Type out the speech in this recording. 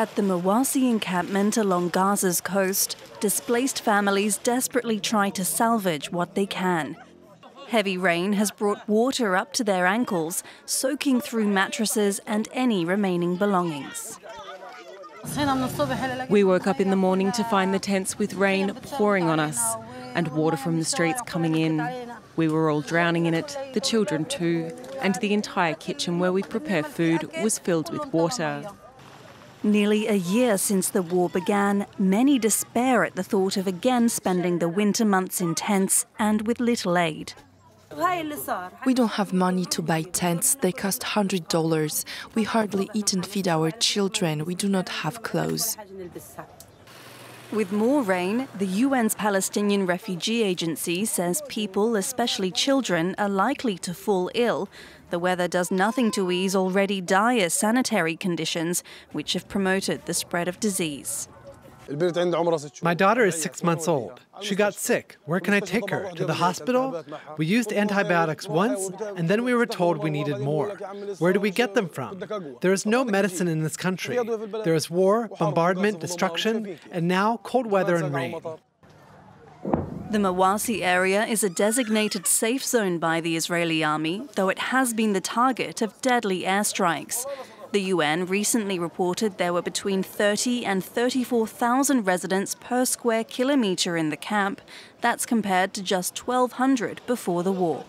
At the Mawasi encampment along Gaza's coast, displaced families desperately try to salvage what they can. Heavy rain has brought water up to their ankles, soaking through mattresses and any remaining belongings. We woke up in the morning to find the tents with rain pouring on us and water from the streets coming in. We were all drowning in it, the children too, and the entire kitchen where we prepare food was filled with water. Nearly a year since the war began, many despair at the thought of again spending the winter months in tents and with little aid. We don't have money to buy tents, they cost $100. We hardly eat and feed our children, we do not have clothes. With more rain, the UN's Palestinian Refugee Agency says people, especially children, are likely to fall ill. The weather does nothing to ease already dire sanitary conditions, which have promoted the spread of disease. My daughter is six months old. She got sick. Where can I take her? To the hospital? We used antibiotics once, and then we were told we needed more. Where do we get them from? There is no medicine in this country. There is war, bombardment, destruction, and now cold weather and rain. The Mawasi area is a designated safe zone by the Israeli army, though it has been the target of deadly airstrikes. The UN recently reported there were between 30 and 34,000 residents per square kilometre in the camp. That's compared to just 1,200 before the war.